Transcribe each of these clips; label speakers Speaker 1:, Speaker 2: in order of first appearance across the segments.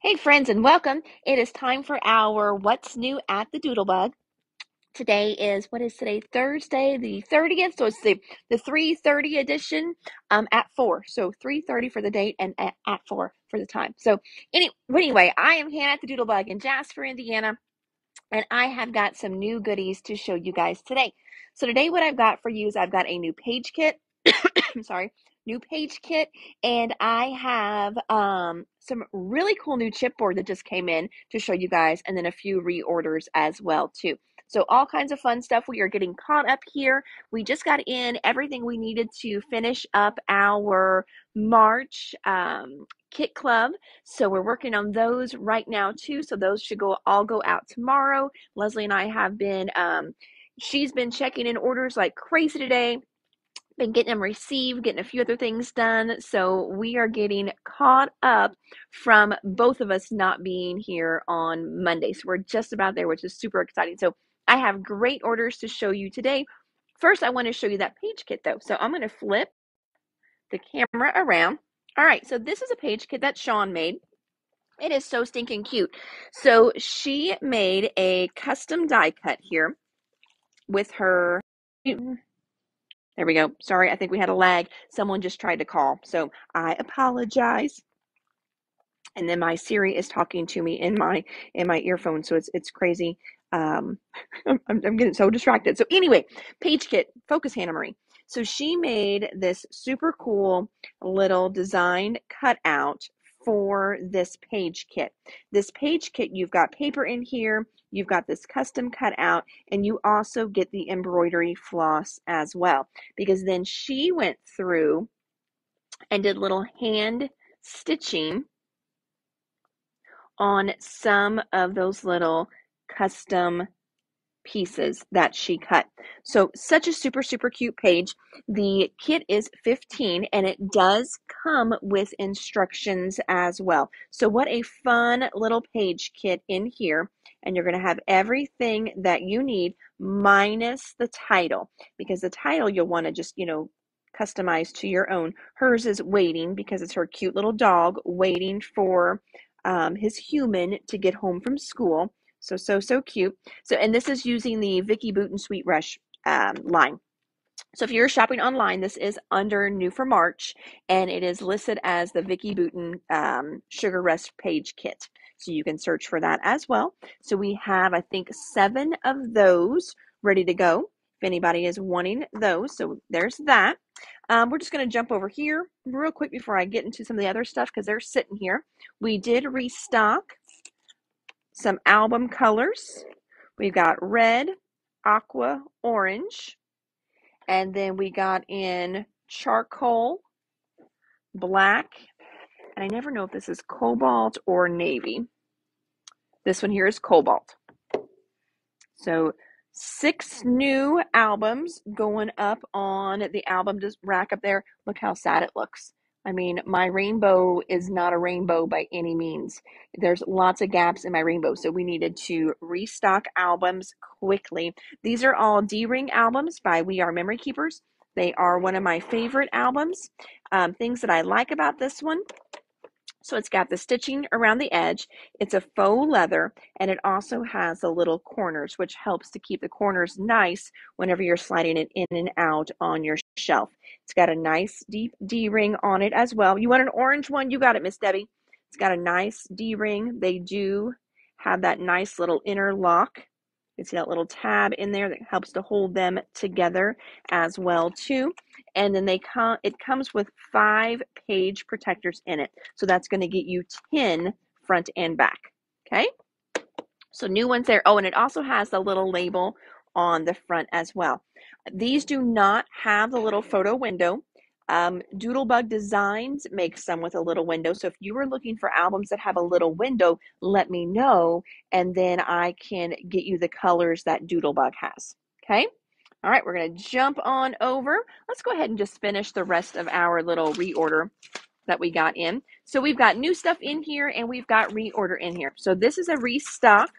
Speaker 1: Hey, friends, and welcome. It is time for our What's New at the Doodlebug. Today is what is today? Thursday, the 30th. So it's the, the 3:30 edition um, at 4. So 3:30 for the date and at, at 4 for the time. So any, anyway, I am Hannah at the Doodlebug in Jasper, Indiana, and I have got some new goodies to show you guys today. So today what I've got for you is I've got a new page kit. I'm sorry, new page kit, and I have um, some really cool new chipboard that just came in to show you guys, and then a few reorders as well too. So all kinds of fun stuff. We are getting caught up here. We just got in everything we needed to finish up our March um, kit club. So we're working on those right now too. So those should go all go out tomorrow. Leslie and I have been. Um, she's been checking in orders like crazy today been getting them received, getting a few other things done. So we are getting caught up from both of us not being here on Monday. So we're just about there, which is super exciting. So I have great orders to show you today. First, I want to show you that page kit though. So I'm going to flip the camera around. All right, so this is a page kit that Sean made. It is so stinking cute. So she made a custom die cut here with her there we go. Sorry, I think we had a lag. Someone just tried to call. So I apologize. And then my Siri is talking to me in my in my earphone, so it's it's crazy. Um, I'm, I'm getting so distracted. So anyway, Page Kit, focus Hannah Marie. So she made this super cool little design cutout for this page kit. This page kit, you've got paper in here, you've got this custom cutout, and you also get the embroidery floss as well. Because then she went through and did little hand stitching on some of those little custom pieces that she cut. So such a super, super cute page. The kit is 15 and it does come with instructions as well. So what a fun little page kit in here. And you're going to have everything that you need minus the title because the title you'll want to just, you know, customize to your own. Hers is waiting because it's her cute little dog waiting for um, his human to get home from school. So, so, so cute. So, and this is using the Vicki Boutin Sweet Rush um, line. So if you're shopping online, this is under new for March, and it is listed as the Vicki Boutin um, Sugar Rush Page Kit. So you can search for that as well. So we have, I think, seven of those ready to go. If anybody is wanting those, so there's that. Um, we're just going to jump over here real quick before I get into some of the other stuff because they're sitting here. We did restock some album colors. We've got red, aqua, orange, and then we got in charcoal, black, and I never know if this is cobalt or navy. This one here is cobalt. So six new albums going up on the album rack up there. Look how sad it looks. I mean, my rainbow is not a rainbow by any means. There's lots of gaps in my rainbow, so we needed to restock albums quickly. These are all D Ring albums by We Are Memory Keepers. They are one of my favorite albums. Um, things that I like about this one so it's got the stitching around the edge. It's a faux leather and it also has the little corners, which helps to keep the corners nice whenever you're sliding it in and out on your shelf. It's got a nice deep D ring on it as well. You want an orange one? You got it, Miss Debbie. It's got a nice D ring. They do have that nice little inner lock. You see that little tab in there that helps to hold them together as well too. And then they come it comes with five page protectors in it. So that's going to get you 10 front and back. Okay? So new ones there. Oh, and it also has the little label on the front as well. These do not have the little photo window. Um, Doodlebug Designs makes some with a little window. So if you are looking for albums that have a little window, let me know, and then I can get you the colors that Doodlebug has. Okay. All right, we're going to jump on over. Let's go ahead and just finish the rest of our little reorder that we got in. So we've got new stuff in here and we've got reorder in here. So this is a restock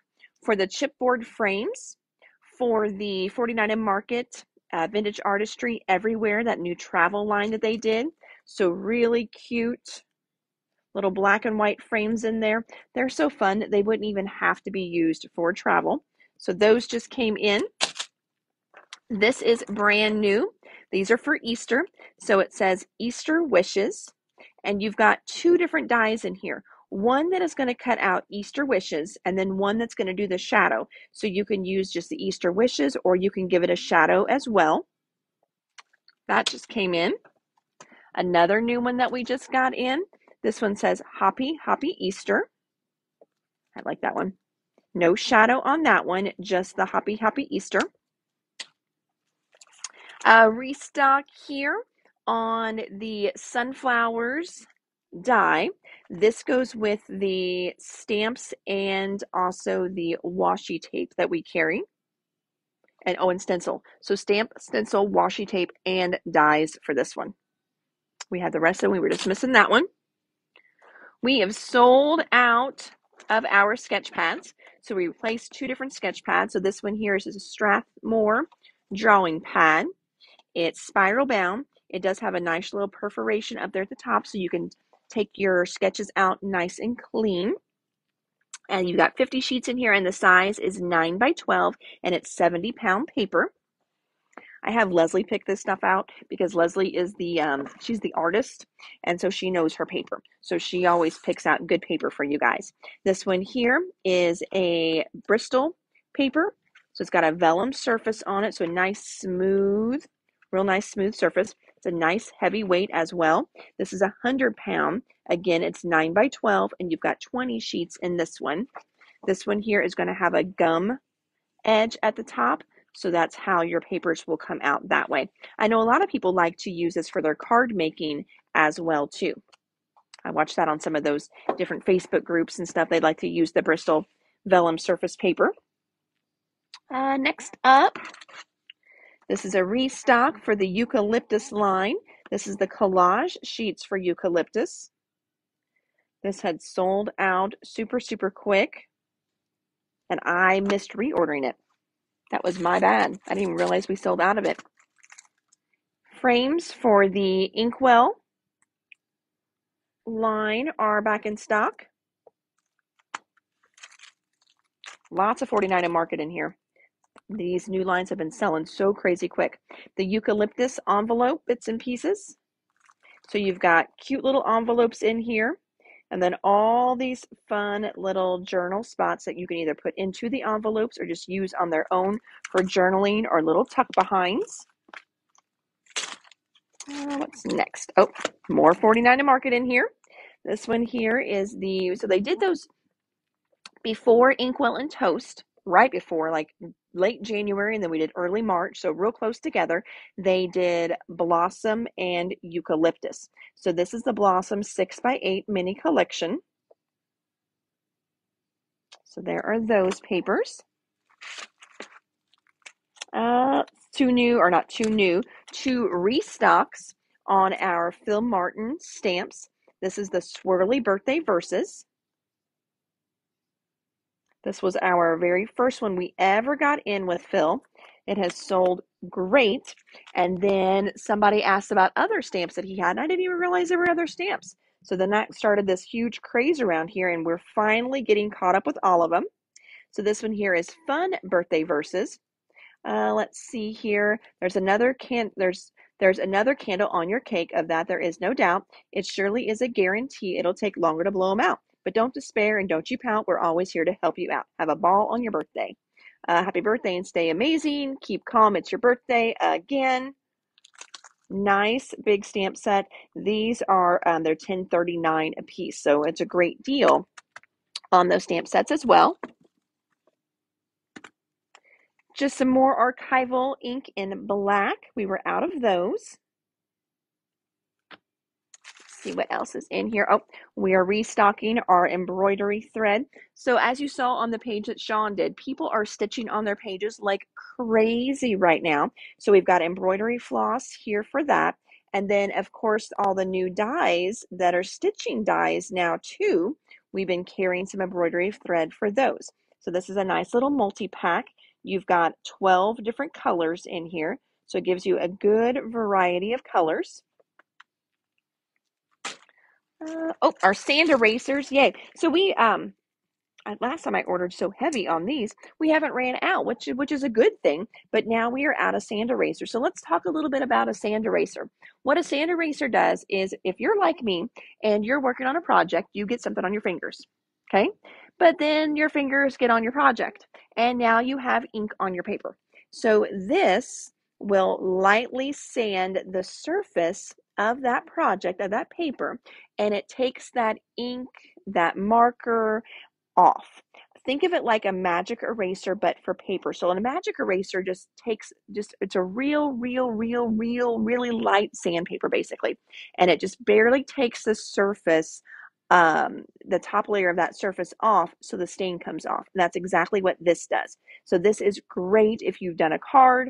Speaker 1: for the chipboard frames for the 49 and Market uh, vintage artistry everywhere, that new travel line that they did. So really cute little black and white frames in there. They're so fun, that they wouldn't even have to be used for travel. So those just came in. This is brand new. These are for Easter. So it says Easter Wishes. And you've got two different dies in here. One that is going to cut out Easter wishes, and then one that's going to do the shadow. So you can use just the Easter wishes, or you can give it a shadow as well. That just came in. Another new one that we just got in. This one says Happy, Happy Easter. I like that one. No shadow on that one, just the Happy, Happy Easter. A restock here on the sunflowers die. This goes with the stamps and also the washi tape that we carry. And oh, and stencil. So stamp, stencil, washi tape, and dies for this one. We had the rest and we were just missing that one. We have sold out of our sketch pads. So we replaced two different sketch pads. So this one here is a Strathmore drawing pad. It's spiral bound. It does have a nice little perforation up there at the top so you can take your sketches out nice and clean. And you've got 50 sheets in here and the size is 9 by 12 and it's 70 pound paper. I have Leslie pick this stuff out because Leslie is the um, she's the artist and so she knows her paper. So she always picks out good paper for you guys. This one here is a Bristol paper. So it's got a vellum surface on it, so a nice smooth, real nice smooth surface. It's a nice heavy weight as well. This is a hundred pound. Again, it's nine by 12 and you've got 20 sheets in this one. This one here is going to have a gum edge at the top. So that's how your papers will come out that way. I know a lot of people like to use this for their card making as well too. I watch that on some of those different Facebook groups and stuff. They'd like to use the Bristol vellum surface paper. Uh, next up, this is a restock for the eucalyptus line. This is the collage sheets for eucalyptus. This had sold out super, super quick, and I missed reordering it. That was my bad. I didn't even realize we sold out of it. Frames for the Inkwell line are back in stock. Lots of 49 and market in here. These new lines have been selling so crazy quick. The eucalyptus envelope bits and pieces. So you've got cute little envelopes in here. And then all these fun little journal spots that you can either put into the envelopes or just use on their own for journaling or little tuck behinds. Uh, what's next? Oh, more 49 to market in here. This one here is the, so they did those before Inkwell and Toast, right before, like late January, and then we did early March, so real close together. They did Blossom and Eucalyptus. So this is the Blossom 6 by 8 mini collection. So there are those papers. Uh, two new, or not two new, two restocks on our Phil Martin stamps. This is the Swirly Birthday Verses. This was our very first one we ever got in with Phil. It has sold great. And then somebody asked about other stamps that he had, and I didn't even realize there were other stamps. So then that started this huge craze around here, and we're finally getting caught up with all of them. So this one here is fun birthday verses. Uh, let's see here. There's another can. There's there's another candle on your cake. Of that, there is no doubt. It surely is a guarantee. It'll take longer to blow them out. But don't despair and don't you pout. We're always here to help you out. Have a ball on your birthday. Uh, happy birthday and stay amazing. Keep calm. It's your birthday again. Nice big stamp set. These are um, they're 1039 a piece, so it's a great deal on those stamp sets as well. Just some more archival ink in black. We were out of those see what else is in here. Oh, we are restocking our embroidery thread. So as you saw on the page that Sean did, people are stitching on their pages like crazy right now. So we've got embroidery floss here for that. And then of course, all the new dies that are stitching dies now too. We've been carrying some embroidery thread for those. So this is a nice little multi-pack. You've got 12 different colors in here. So it gives you a good variety of colors. Uh, oh, our sand erasers, yay! So we um last time I ordered so heavy on these, we haven't ran out, which which is a good thing. But now we are out of sand eraser. So let's talk a little bit about a sand eraser. What a sand eraser does is, if you're like me and you're working on a project, you get something on your fingers, okay? But then your fingers get on your project, and now you have ink on your paper. So this will lightly sand the surface of that project of that paper and it takes that ink that marker off. Think of it like a magic eraser, but for paper. So a magic eraser just takes just it's a real, real, real, real, really light sandpaper basically, and it just barely takes the surface, um, the top layer of that surface off, so the stain comes off. And that's exactly what this does. So this is great if you've done a card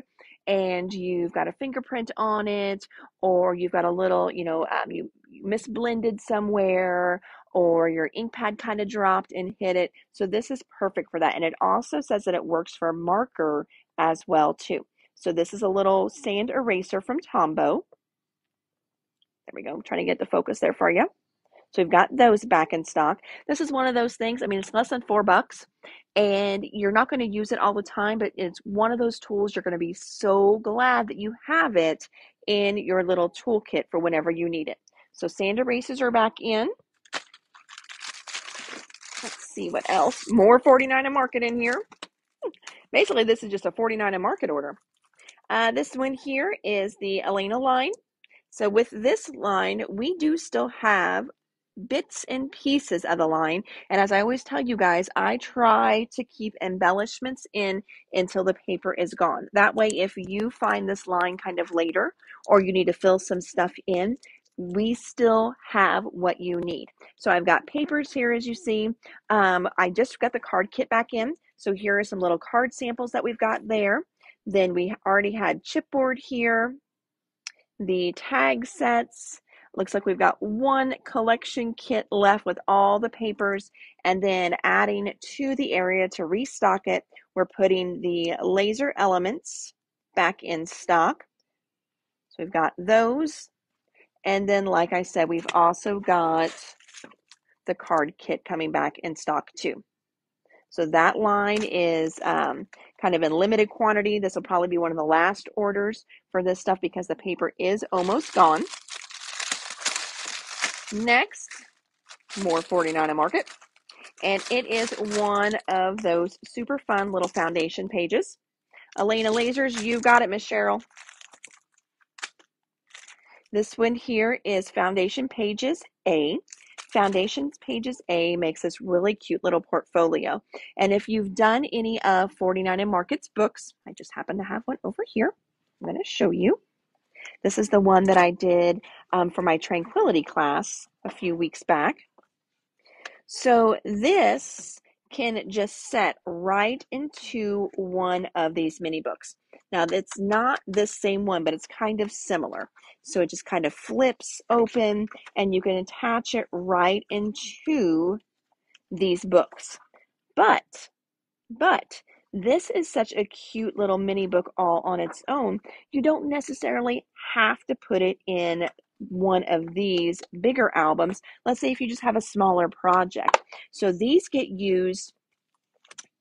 Speaker 1: and you've got a fingerprint on it, or you've got a little, you know, um, you, you misblended somewhere or your ink pad kind of dropped and hit it. So this is perfect for that. And it also says that it works for marker as well too. So this is a little sand eraser from Tombow. There we go. I'm trying to get the focus there for you. So we've got those back in stock. This is one of those things. I mean, it's less than four bucks, and you're not going to use it all the time, but it's one of those tools you're going to be so glad that you have it in your little toolkit for whenever you need it. So sand erasers are back in. Let's see what else. More 49 and market in here. Basically, this is just a 49 and market order. Uh, this one here is the Elena line. So with this line, we do still have bits and pieces of the line. And as I always tell you guys, I try to keep embellishments in until the paper is gone. That way, if you find this line kind of later or you need to fill some stuff in, we still have what you need. So I've got papers here, as you see. Um, I just got the card kit back in. So here are some little card samples that we've got there. Then we already had chipboard here, the tag sets. Looks like we've got one collection kit left with all the papers and then adding to the area to restock it, we're putting the laser elements back in stock. So we've got those. And then, like I said, we've also got the card kit coming back in stock too. So that line is um, kind of in limited quantity. This will probably be one of the last orders for this stuff because the paper is almost gone. Next, more 49 and market. And it is one of those super fun little foundation pages. Elena Lasers, you got it, Miss Cheryl. This one here is Foundation Pages A. Foundations Pages A makes this really cute little portfolio. And if you've done any of 49 and Markets books, I just happen to have one over here. I'm going to show you. This is the one that I did um, for my Tranquility class a few weeks back. So this can just set right into one of these mini books. Now, it's not this same one, but it's kind of similar. So it just kind of flips open and you can attach it right into these books. But, but, this is such a cute little mini book all on its own. You don't necessarily have to put it in one of these bigger albums. Let's say if you just have a smaller project. So these get used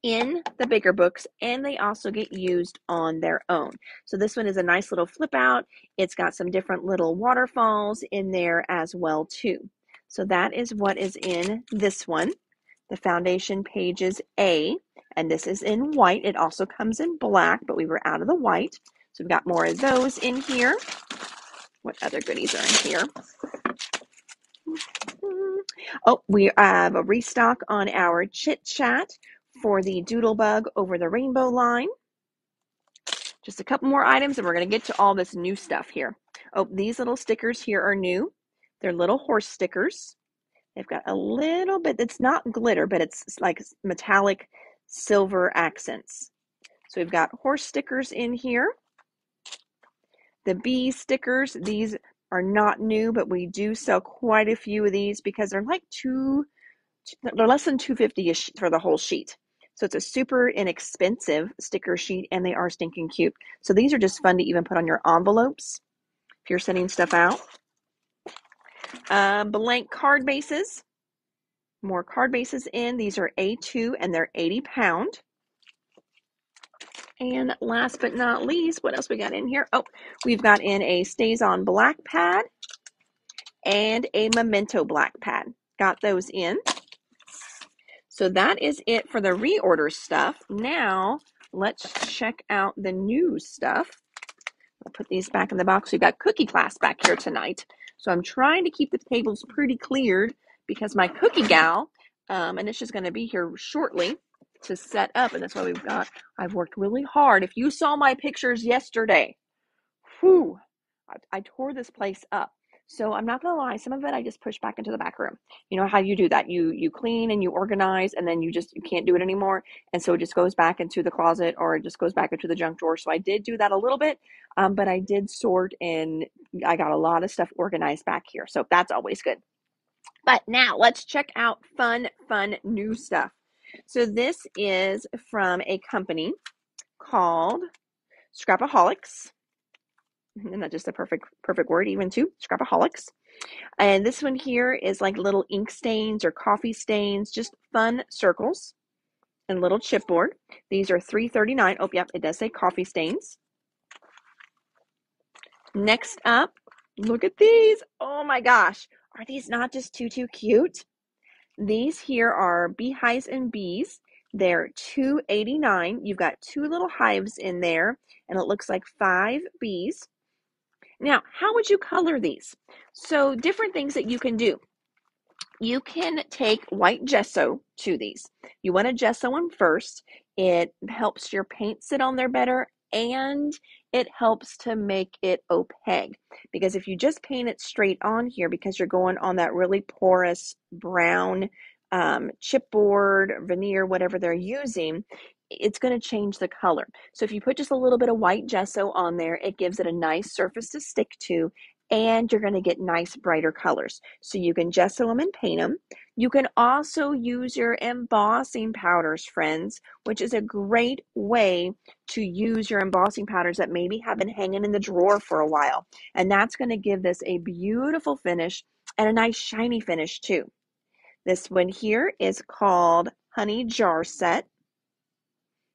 Speaker 1: in the bigger books and they also get used on their own. So this one is a nice little flip out. It's got some different little waterfalls in there as well too. So that is what is in this one. The foundation pages A and this is in white. It also comes in black, but we were out of the white. So we've got more of those in here. What other goodies are in here? Oh, we have a restock on our chit chat for the Doodlebug over the rainbow line. Just a couple more items and we're going to get to all this new stuff here. Oh, these little stickers here are new. They're little horse stickers. They've got a little bit, it's not glitter, but it's like metallic silver accents. So we've got horse stickers in here. The bee stickers, these are not new, but we do sell quite a few of these because they're like two, they're less than 250 for the whole sheet. So it's a super inexpensive sticker sheet and they are stinking cute. So these are just fun to even put on your envelopes if you're sending stuff out. Uh, blank card bases. More card bases in. These are A2 and they're 80 pound. And last but not least, what else we got in here? Oh, we've got in a StazOn black pad and a Memento black pad. Got those in. So that is it for the reorder stuff. Now let's check out the new stuff. I'll put these back in the box. We've got cookie class back here tonight. So I'm trying to keep the tables pretty cleared because my cookie gal, um, and it's just going to be here shortly to set up. And that's why we've got, I've worked really hard. If you saw my pictures yesterday, whew, I, I tore this place up. So I'm not gonna lie, some of it I just push back into the back room. You know how you do that? You you clean and you organize, and then you just you can't do it anymore, and so it just goes back into the closet or it just goes back into the junk drawer. So I did do that a little bit, um, but I did sort and I got a lot of stuff organized back here, so that's always good. But now let's check out fun, fun new stuff. So this is from a company called Scrapaholics. Mm-hmm, Isn't that just a perfect perfect word even too? Scrapaholics. And this one here is like little ink stains or coffee stains, just fun circles and little chipboard. These are $3.39. Oh, yep, it does say coffee stains. Next up, look at these. Oh my gosh. Are these not just too, too cute? These here are beehives and bees. They're 289. You've got two little hives in there, and it looks like five bees. Now, how would you color these? So, different things that you can do. You can take white gesso to these. You want to gesso them first. It helps your paint sit on there better and it helps to make it opaque because if you just paint it straight on here because you're going on that really porous brown um, chipboard veneer whatever they're using it's going to change the color. So if you put just a little bit of white gesso on there, it gives it a nice surface to stick to and you're going to get nice brighter colors. So you can gesso them and paint them. You can also use your embossing powders, friends, which is a great way to use your embossing powders that maybe have been hanging in the drawer for a while. And that's going to give this a beautiful finish and a nice shiny finish too. This one here is called Honey Jar Set.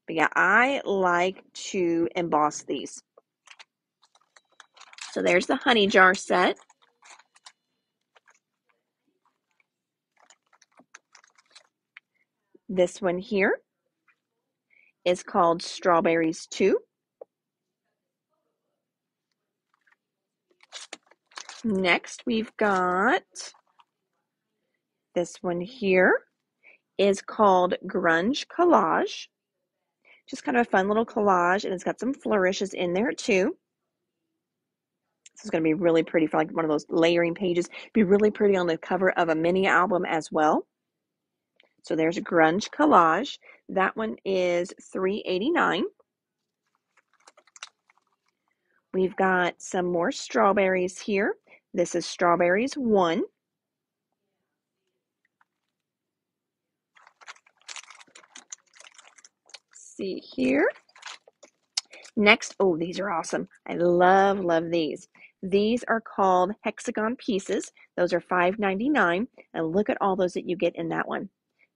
Speaker 1: But yeah, I like to emboss these. So there's the honey jar set. This one here is called Strawberries 2. Next, we've got this one here is called Grunge Collage just kind of a fun little collage, and it's got some flourishes in there too. This is going to be really pretty for like one of those layering pages. Be really pretty on the cover of a mini album as well. So there's grunge collage. That one is $3.89. We've got some more strawberries here. This is strawberries one. See here. Next, oh, these are awesome. I love, love these. These are called hexagon pieces. Those are $5.99. And look at all those that you get in that one.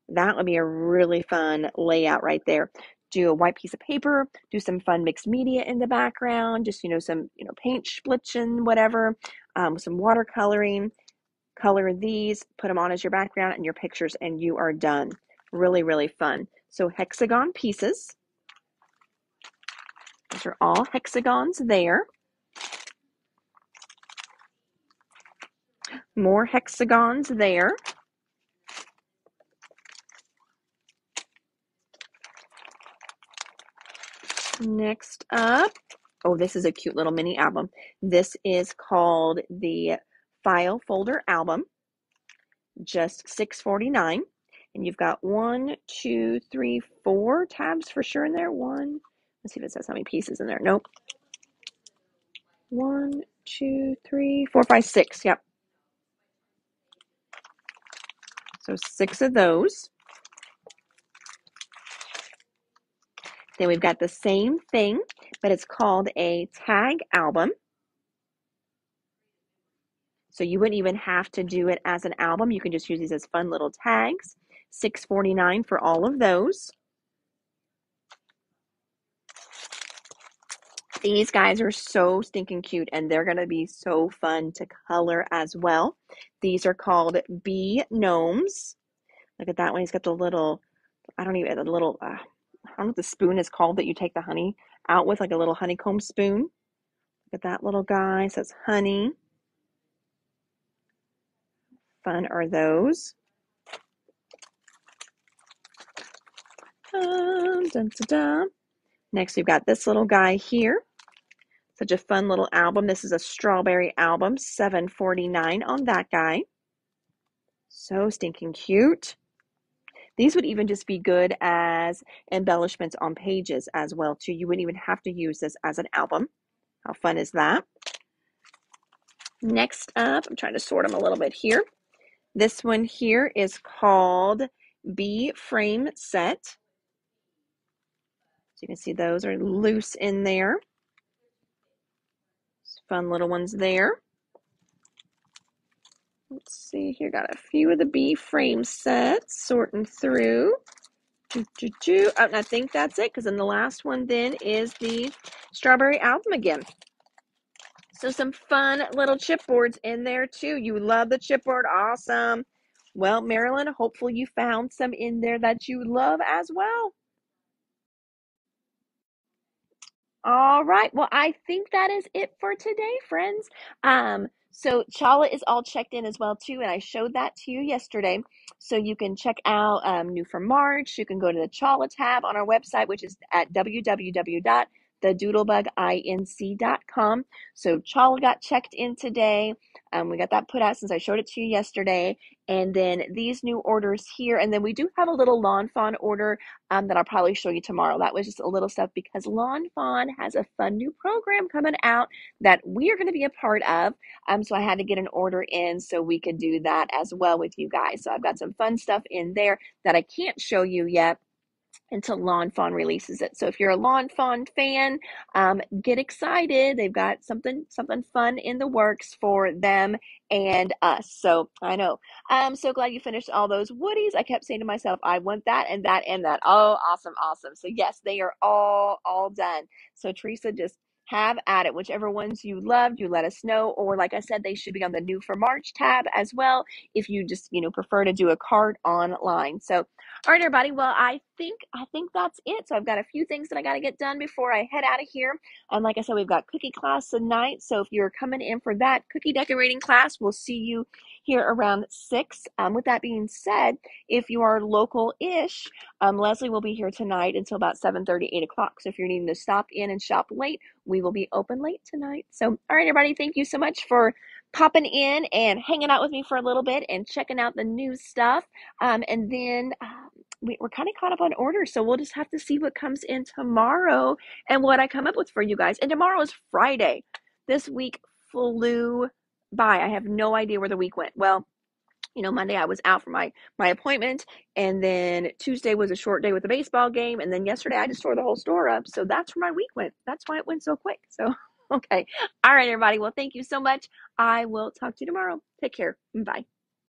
Speaker 1: That would be a really fun layout right there. Do a white piece of paper, do some fun mixed media in the background, just, you know, some, you know, paint splitching, whatever, um, some watercoloring. Color these, put them on as your background and your pictures, and you are done. Really, really fun. So hexagon pieces. Those are all hexagons there. More hexagons there. Next up, oh, this is a cute little mini album. This is called the File Folder Album, just $6.49. And you've got one, two, three, four tabs for sure in there. One, let's see if it says how many pieces in there. Nope. One, two, three, four, five, six. Yep. So six of those. Then we've got the same thing, but it's called a tag album. So you wouldn't even have to do it as an album. You can just use these as fun little tags. $6.49 for all of those. These guys are so stinking cute and they're going to be so fun to color as well. These are called bee gnomes. Look at that one. He's got the little, I don't even, a little, uh, I don't know what the spoon is called that you take the honey out with, like a little honeycomb spoon. Look at that little guy. It says honey. Fun are those. Dun, dun, dun. Next, we've got this little guy here. Such a fun little album. This is a strawberry album, seven forty nine on that guy. So stinking cute. These would even just be good as embellishments on pages as well too. You wouldn't even have to use this as an album. How fun is that? Next up, I'm trying to sort them a little bit here. This one here is called Bee Frame Set. So you can see those are loose in there. Fun little ones there. Let's see here, got a few of the bee frame sets sorting through. Choo, choo, choo. Oh, I think that's it because then the last one then is the strawberry album again. So some fun little chipboards in there too. You love the chipboard, awesome. Well, Marilyn, hopefully you found some in there that you love as well. All right. Well, I think that is it for today, friends. Um, so Chala is all checked in as well too, and I showed that to you yesterday. So you can check out um, new for March. You can go to the Chala tab on our website, which is at www.thedoodlebuginc.com. So Chala got checked in today. Um, we got that put out since I showed it to you yesterday. And then these new orders here. And then we do have a little Lawn Fawn order um, that I'll probably show you tomorrow. That was just a little stuff because Lawn Fawn has a fun new program coming out that we are going to be a part of. Um, so I had to get an order in so we could do that as well with you guys. So I've got some fun stuff in there that I can't show you yet until Lawn Fawn releases it. So if you're a Lawn Fawn fan, um, get excited. They've got something something fun in the works for them and us. So I know. I'm so glad you finished all those woodies. I kept saying to myself, I want that and that and that. Oh, awesome, awesome. So yes, they are all all done. So Teresa just have at it. Whichever ones you loved, you let us know. Or like I said, they should be on the new for March tab as well if you just, you know, prefer to do a card online. So all right, everybody. Well, I think I think that's it. So I've got a few things that I got to get done before I head out of here. And like I said, we've got cookie class tonight. So if you're coming in for that cookie decorating class, we'll see you here around six. Um, with that being said, if you are local-ish, um, Leslie will be here tonight until about 7 30, 8 o'clock. So if you're needing to stop in and shop late, we will be open late tonight. So, all right, everybody, thank you so much for popping in and hanging out with me for a little bit and checking out the new stuff. Um, and then um, we, are kind of caught up on orders, so we'll just have to see what comes in tomorrow and what I come up with for you guys. And tomorrow is Friday. This week flew by. I have no idea where the week went. Well, you know monday i was out for my my appointment and then tuesday was a short day with the baseball game and then yesterday i just tore the whole store up so that's where my week went that's why it went so quick so okay all right everybody well thank you so much I will talk to you tomorrow. Take care. Bye.